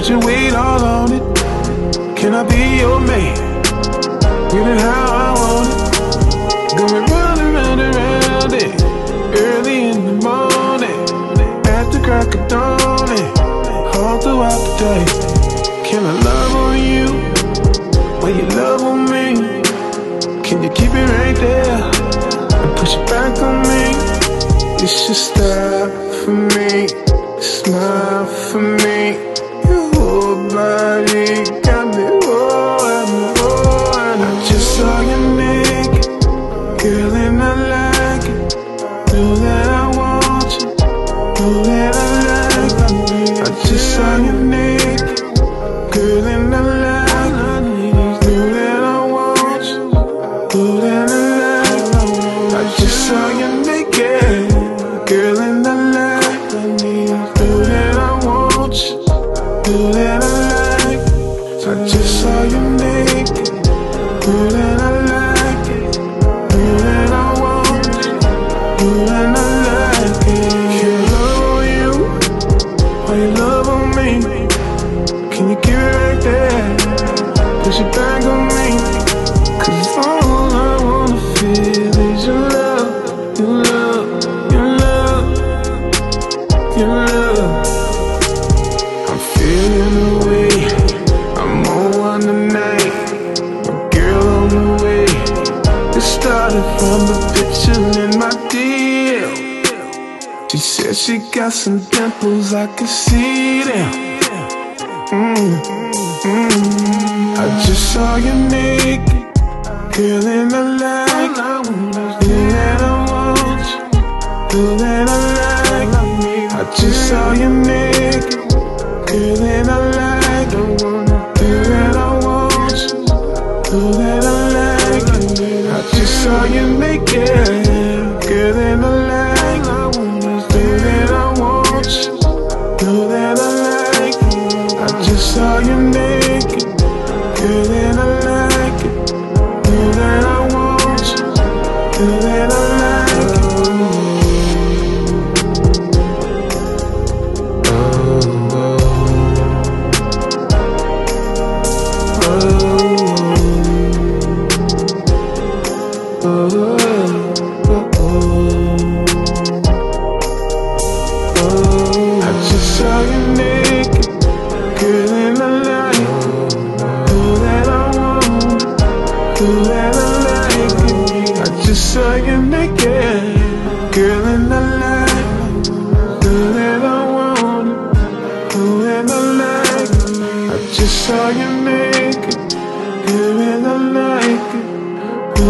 Put your weight all on it. Can I be your man? Get it how Can you keep it right there? And push it back on me. You should stop for me, smile for me. I just saw you naked Knew that I like it Knew that I want it Knew that From the picture in my deal. She said she got some dimples, I can see them. Mm, mm, mm. I just saw you naked, girl in the light. do that I want, do that I like. I just saw you naked, girl in the light. do that I want, do that I Make it. saw you naked Girl in the light Do that I I like I just saw you naked Girl in the light I